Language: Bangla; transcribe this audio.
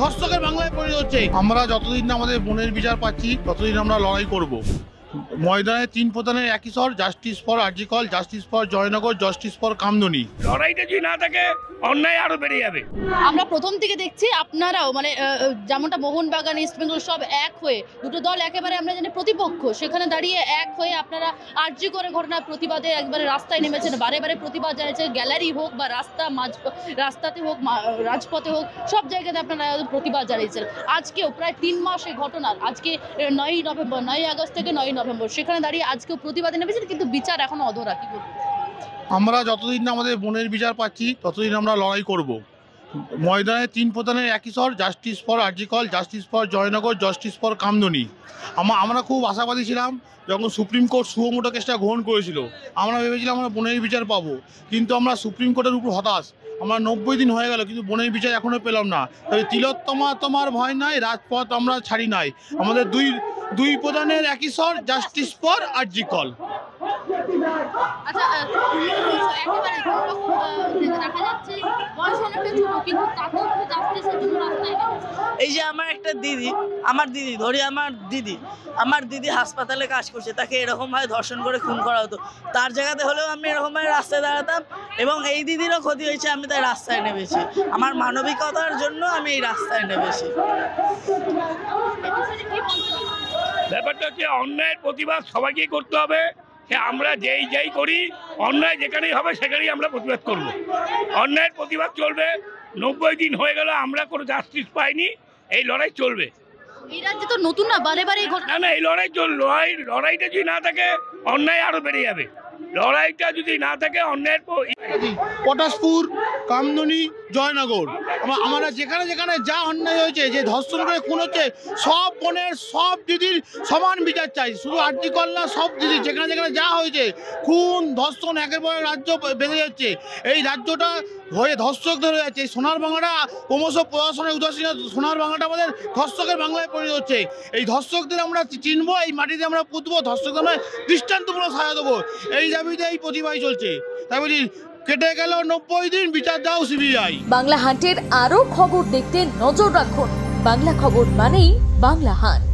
ধর্ষকের বাংলায় পরিণত হচ্ছে। আমরা যতদিন না আমাদের বোনের বিচার পাচ্ছি, ততদিন আমরা লড়াই করব। ময়দানে তিন প্রধানের একই স্বর justice for RG Kar justice for Joynagar justice for Kamduni. লড়াইটা যদি না থাকে অন্যায় আরও বেড়ে যাবে। আমরা প্রথম থেকে দেখছি আপনারাও মানে যেমনটা মোহনবাগান ইস্ট বেঙ্গল সব এক হয়ে দুটো দল একেবারে আমরা জানি প্রতিপক্ষ সেখানে দাঁড়িয়ে এক হয়ে আপনারা আর্জি করে ঘটনার প্রতিবাদে একবারে রাস্তায় নেমেছেন বারে বারে প্রতিবাদ জানিয়েছেন গ্যালারি হোক বা রাস্তা মাঝ রাস্তাতে হোক মা- রাজপথে হোক সব জায়গাতে আপনারা প্রতিবাদ জানিয়েছেন। আজকেও প্রায় তিন মাস এই ঘটনার আজকে নয়ই নভেম্বর নয়ই আগস্ট থেকে নয়ই নভেম্বর সেখানে দাঁড়িয়ে আজকেও প্রতিবাদে নেমেছেন, কিন্তু বিচার এখনও অধরা, কি আমরা যতদিন না আমাদের বোনের বিচার পাচ্ছি, ততদিন আমরা লড়াই করব। ময়দানে তিন প্রধানের একই স্বর justice for RG Kar justice for Joynagar justice for Kamduni. আমা আমরা খুব আশাবাদী ছিলাম যখন সুপ্রিম কোর্ট সুমোটো কেসটা গ্রহণ করেছিল। আমরা ভেবেছিলাম আমরা বোনের বিচার পাবো, কিন্তু আমরা সুপ্রিম কোর্টের উপর হতাশ। আমরা নব্বই দিন হয়ে গেল, কিন্তু বোনের বিচার এখনও পেলাম না। তবে তিলোত্তমা তোমার ভয় নাই, রাজপথ আমরা ছাড়ি নাই। আমাদের দুই দুই প্রধানের একই স্বর জাস্টিস ফর রাস্তায় নেমেছো এই যে আমার একটা দিদি আমার দিদি ধরি আমার দিদি আমার দিদি হাসপাতালে কাজ করছে তাকে এরকমভাবে ধর্ষণ করে খুন করা হতো। তার জায়গাতে হলেও আমি এরকমভাবে রাস্তায় দাঁড়াতাম এবং এই দিদিরও ক্ষতি হয়েছে আমি তাই রাস্তায় নেমেছি। আমার মানবিকতার জন্য আমি এই রাস্তায় নেমেছি। হচ্ছে অন্যায়ের প্রতিবাদ সবাইকে করতে হবে সে আমরা যেই যেই করি অন্যায় যেখানেই হবে সেখানেই আমরা প্রতিবাদ করব। অন্যায়ের প্রতিবাদ চলবে নব্বই দিন হয়ে গেল আমরা কোনো জাস্টিস পাইনি এই লড়াই চলবে। এই রাজ্যে তো নতুন না বারে বারে এই না না এই লড়াই চল লড়াই লড়াইটা যদি না থাকে অন্যায় আরও বেড়ে যাবে। লড়াইটা যদি না থাকে, অন্যের পটাশপুর, কামদুনি, জয়নগর। আমার যেখানে যেখানে যা অন্যায় হয়েছে, যে ধর্ষণ করে খুন হচ্ছে, সব বোনের সব দিদির সমান বিচার চাই। শুধু আর্টিকল না সব দিদি, যেখানে যেখানে যা হয়েছে, খুন, ধর্ষণ, একের রাজ্য বেঁধে যাচ্ছে। এই রাজ্যটা হয়ে ধর্ষক ধরে যাচ্ছে। এই সোনার বাংলাটা ক্রমশ প্রশাসনের উদাসীন, সোনার বাংলাটা আমাদের ধর্ষকের বাংলায় পরিণত হচ্ছে। এই ধর্ষকদের আমরা চিনবো, এই মাটিতে আমরা পুঁতবো, ধর্ষকদের আমরা দৃষ্টান্তমূলক সাজা দেবো। এই দাবিতে এই প্রতিবাদী চলছে। তাই বলি, কেটে গেল নব্বই দিন, বিচার দাও সিবিআই। বাংলা হাটের আরও খবর দেখতে নজর রাখুন। বাংলা খবর মানেই বাংলা হান্ট